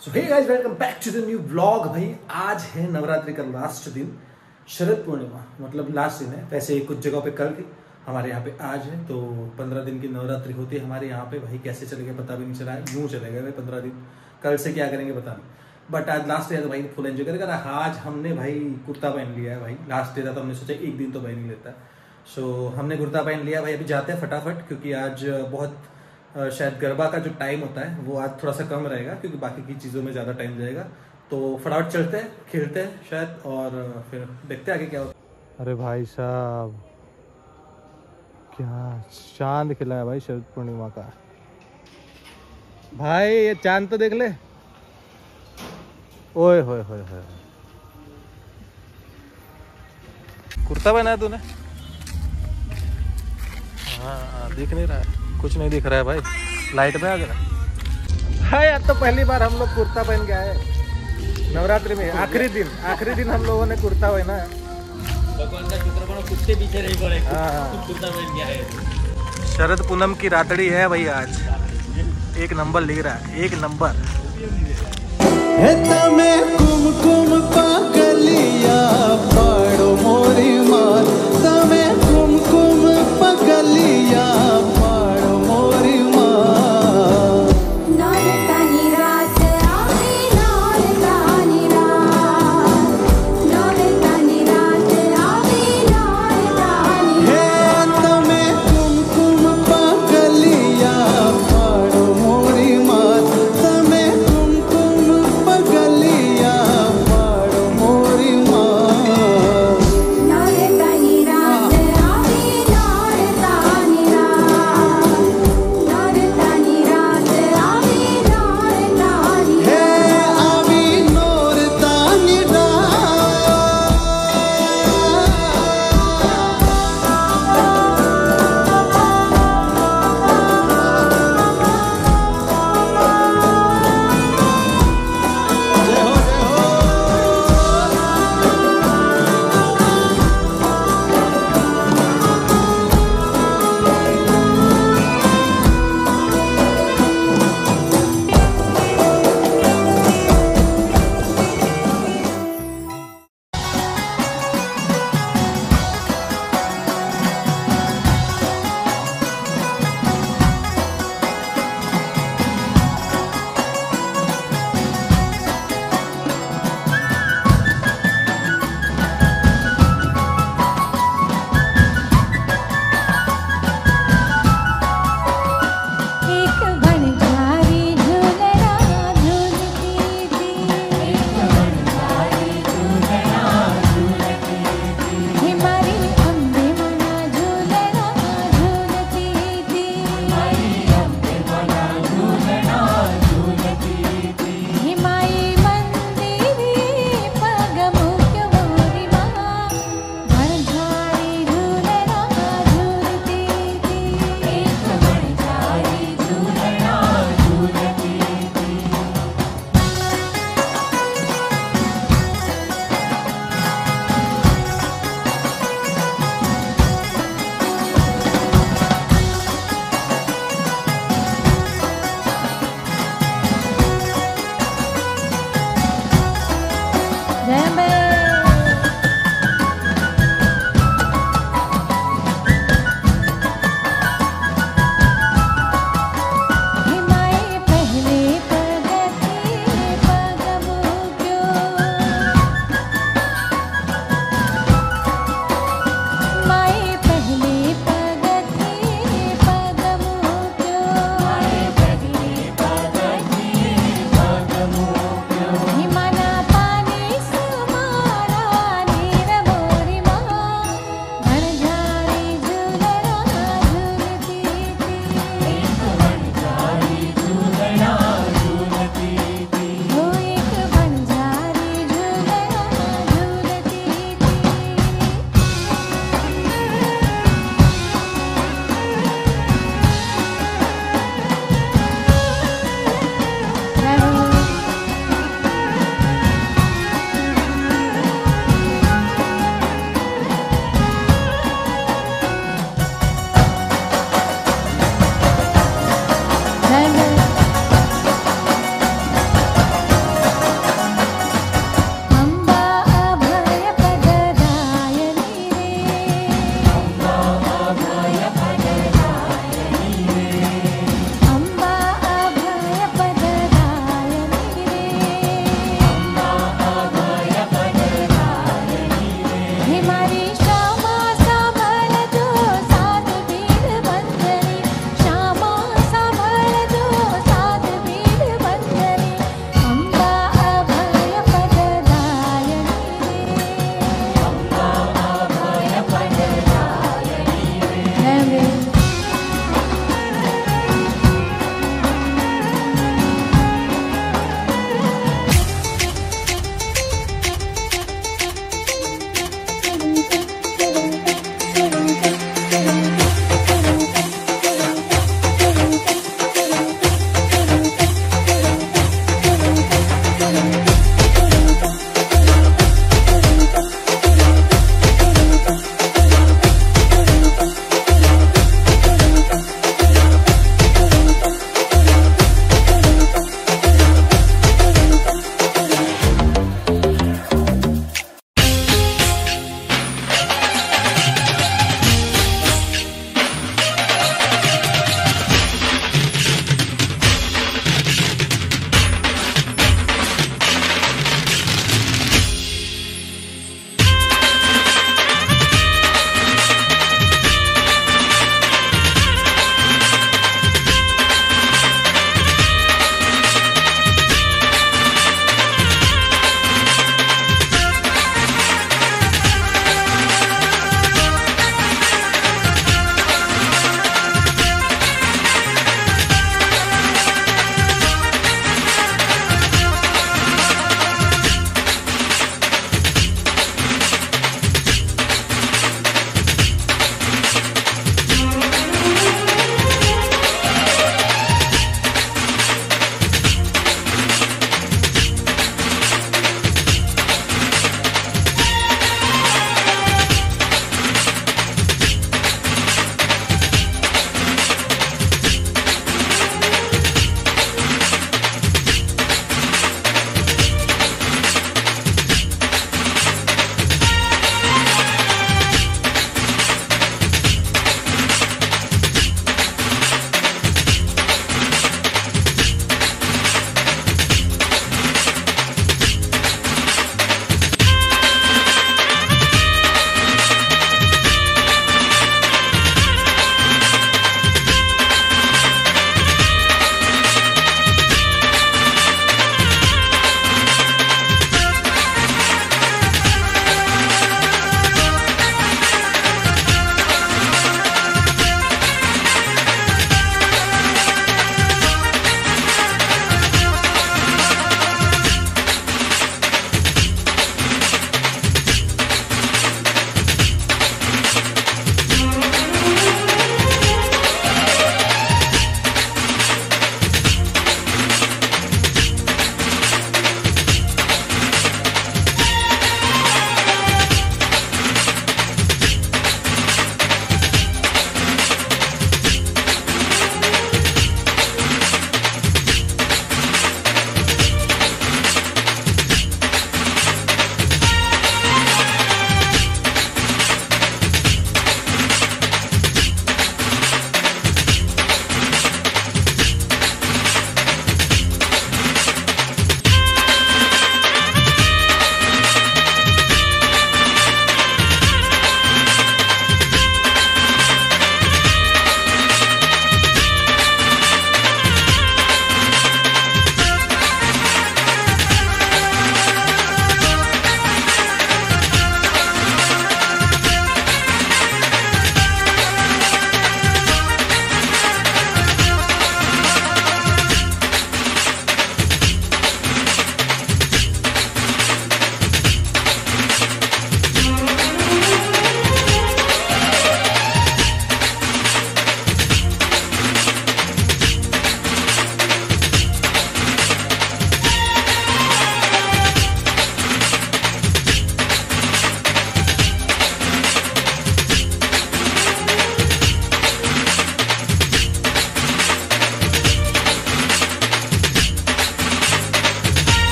So hey guys welcome back to the new vlog भाई। आज है नवरात्रि का लास्ट दिन, शरद पूर्णिमा मतलब लास्ट दिन है। वैसे कुछ जगहों पे कल थी, हमारे यहाँ पे आज है तो पंद्रह दिन की नवरात्रि होती है हमारे यहाँ पे। भाई, कैसे चले गए पता भी नहीं चला है, यूँ चले गए भाई पंद्रह दिन। कल से क्या करेंगे पता नहीं। बट आज लास्ट डे तो भाई फुल एंजॉय करेगा आज हमने भाई कुर्ता पहन लिया है भाई। लास्ट डे था तो हमने सोचा एक दिन तो पहन ही लेता। सो हमने कुर्ता पहन लिया भाई, अभी जाते हैं फटाफट, क्योंकि आज बहुत शायद गरबा का जो टाइम होता है, वो आज थोड़ा सा कम रहेगा, क्योंकि बाकी की चीज़ों में ज़्यादा टाइम जाएगा। तो फटाफट चलते हैं, खेलते हैं शायद, और फिर देखते हैं आगे क्या होता अरे भाई साहब, क्या चाँद खिला है भाई शरद पूर्णिमा का। भाई, ये चाँद तो देख ले। ओए, होए होए होए कुर्ता है तूने? हाँ हाँ दिख नहीं रहा है। कुछ नहीं दिख रहा है भाई। लाइट में आ गया। हाँ यार तो पहली बार हम लोग कुर्ता पहन के आए। नवरात्रि में आखिरी दिन आखिरी दिन हम लोगों ने कुर्ता पहना है। का हाँ। पहन शरद पूनम की रातड़ी है भाई आज। एक नंबर लिख रहा है एक नंबर। पागलिया पाड़ो मोरी मार तमें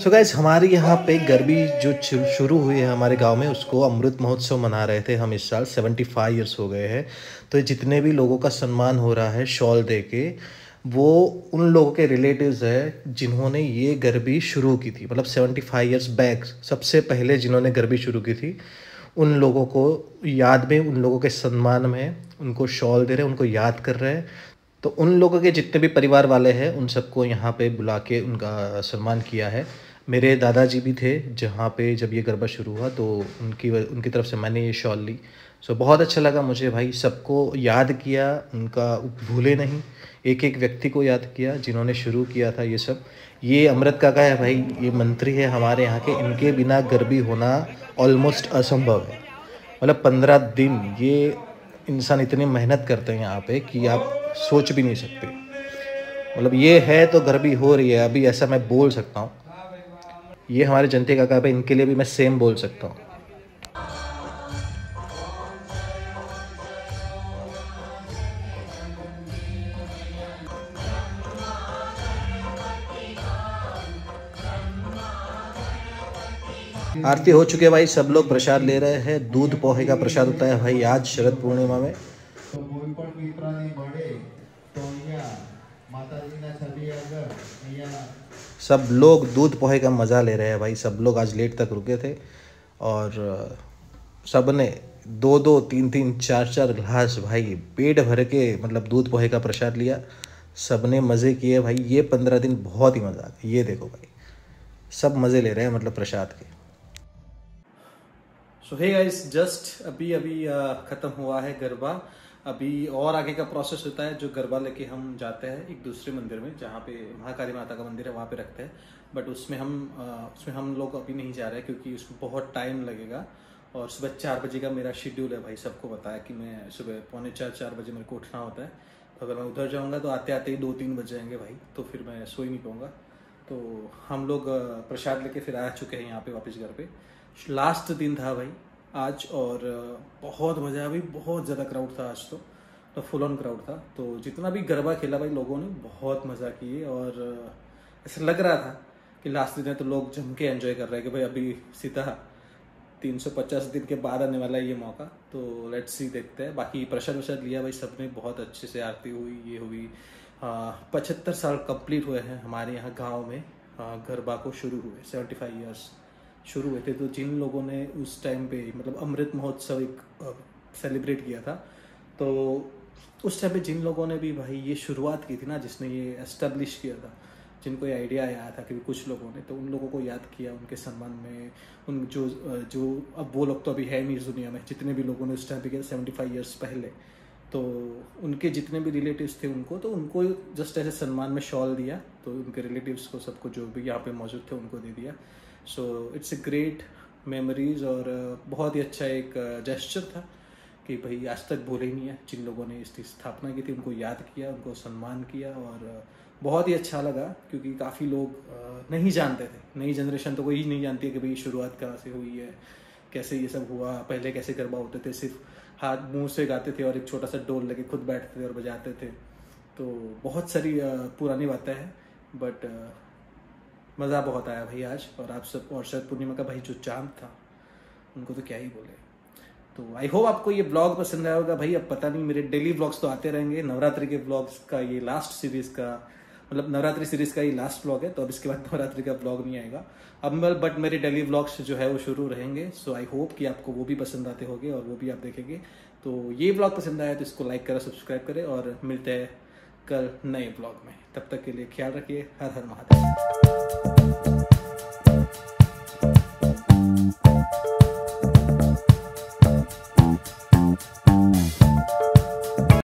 सो गाइज़ हमारे यहाँ पे गरबी जो शुरू हुई है हमारे गाँव में, उसको अमृत महोत्सव मना रहे थे हम इस साल 75 इयर्स हो गए हैं। तो जितने भी लोगों का सम्मान हो रहा है शॉल दे के वो उन लोगों के रिलेटिव्स है जिन्होंने ये गरबी शुरू की थी। मतलब 75 इयर्स बैक सबसे पहले जिन्होंने गरबी शुरू की थी, उन लोगों को याद में, उन लोगों के सम्मान में उनको शॉल दे रहे उनको याद कर रहे हैं। तो उन लोगों के जितने भी परिवार वाले हैं, उन सबको यहाँ पे बुला के उनका सम्मान किया है। मेरे दादाजी भी थे, जहाँ पे जब ये गरबा शुरू हुआ तो उनकी उनकी तरफ़ से मैंने ये शॉल ली। सो बहुत अच्छा लगा मुझे भाई, सबको याद किया, उनका भूले नहीं। एक एक व्यक्ति को याद किया, जिन्होंने शुरू किया था ये सब। ये अमृत काका है भाई, ये मंत्री है हमारे यहाँ के, इनके बिना गरबी होना ऑलमोस्ट असंभव है। मतलब पंद्रह दिन, ये इंसान इतनी मेहनत करते हैं यहाँ पे कि आप सोच भी नहीं सकते। मतलब ये है तो गरबी हो रही है, अभी ऐसा मैं बोल सकता हूँ। ये हमारे जनते काका भाई इनके लिए भी मैं सेम बोल सकता हूँ। आरती हो चुकी भाई, सब लोग प्रसाद ले रहे हैं, दूध पोहे का प्रसाद होता है भाई, आज शरद पूर्णिमा में। सब लोग दूध पोहे का मज़ा ले रहे हैं भाई, सब लोग आज लेट तक रुके थे और सबने दो दो, तीन तीन, चार चार ग्लास भाई पेट भर के मतलब दूध पोहे का प्रसाद लिया। सबने मज़े किए भाई, ये पंद्रह दिन बहुत ही मज़ा ये देखो भाई, सब मज़े ले रहे हैं मतलब प्रसाद के। सो हे गाइस जस्ट अभी अभी ख़त्म हुआ है गरबा। अभी और आगे का प्रोसेस होता है, जो गरबा लेके हम जाते हैं एक दूसरे मंदिर में, जहाँ पे महाकाली माता का मंदिर है, वहाँ पे रखते हैं। बट उसमें हम उसमें हम लोग अभी नहीं जा रहे हैं क्योंकि उसमें बहुत टाइम लगेगा। और सुबह चार बजे का मेरा शेड्यूल है भाई, सबको बताया कि मैं सुबह पौने चार चार बजे मेरे को उठना होता है। तो अगर मैं उधर जाऊँगा तो आते आते ही दो तीन बज जाएँगे भाई तो फिर मैं सो ही नहीं पाऊँगा। तो हम लोग प्रसाद लेके फिर आ चुके हैं यहाँ पे वापस घर पे। लास्ट दिन था भाई आज और बहुत मज़ा आया भाई, बहुत ज़्यादा क्राउड था आज तो। तो फुल ऑन क्राउड था। तो जितना भी गरबा खेला भाई लोगों ने, बहुत मज़ा किए और ऐसा लग रहा था कि लास्ट दिन है तो लोग जम के एंजॉय कर रहे हैं कि भाई अभी सीधा 350 दिन के बाद आने वाला है ये मौका। तो लेट्स सी देखते हैं। बाकी प्रसाद वसाद लिया भाई सबने, बहुत अच्छे से आरती हुई, ये हुई। पचहत्तर साल कंप्लीट हुए हैं हमारे यहाँ गाँव में गरबा को शुरू हुए 75 फाइव ईयर्स शुरू हुए थे तो जिन लोगों ने उस टाइम पे मतलब अमृत महोत्सव एक सेलिब्रेट किया था तो उस टाइम पे जिन लोगों ने भी भाई ये शुरुआत की थी ना, जिसने ये एस्टेब्लिश किया था, जिनको ये आइडिया आया था कि कुछ लोगों ने तो उन लोगों को याद किया, उनके सम्मान में, उन जो जो, अब वो लोग तो अभी है नहीं इस दुनिया में, जितने भी लोगों ने उस टाइम पे किया सेवेंटी फाइव ईयर्स पहले तो उनके जितने भी रिलेटिव्स थे उनको तो उनको जस्ट ऐसे सम्मान में शॉल दिया तो उनके रिलेटिव्स को सबको जो भी यहाँ पे मौजूद थे उनको दे दिया। So it's a great memories और uh, बहुत ही अच्छा एक जेस्चर था कि भाई आज तक भूले नहीं है। जिन लोगों ने इसकी स्थापना की थी उनको याद किया उनको सम्मान किया और बहुत ही अच्छा लगा क्योंकि काफ़ी लोग नहीं जानते थे। नई जनरेशन तो कोई नहीं जानती है कि भाई शुरुआत कहाँ से हुई है कैसे ये सब हुआ पहले कैसे गरबा होते थे। सिर्फ़ हाथ मुँह से गाते थे और एक छोटा सा डोल लेके खुद बैठते थे और बजाते थे। तो बहुत सारी पुरानी बातें हैं बट मज़ा बहुत आया भाई आज, और आप सब, और शरद पूर्णिमा का भाई जो चाँद था, उनको तो क्या ही बोले। तो आई होप आपको ये ब्लॉग पसंद आया होगा भाई। अब पता नहीं, मेरे डेली ब्लॉग्स तो आते रहेंगे। नवरात्रि के ब्लॉग्स का ये लास्ट सीरीज़ का मतलब नवरात्रि सीरीज़ का ये लास्ट ब्लॉग है तो अब इसके बाद नवरात्रि का ब्लॉग नहीं आएगा। अब बट मेरे डेली ब्लॉग्स जो है वो शुरू रहेंगे। सो आई होप कि आपको वो भी पसंद आते होंगे, और वो भी आप देखेंगे। तो ये ब्लॉग पसंद आया तो इसको लाइक करें सब्सक्राइब करें, और मिलते हैं कल नए ब्लॉग में। तब तक के लिए ख्याल रखिए। हर हर महादेव।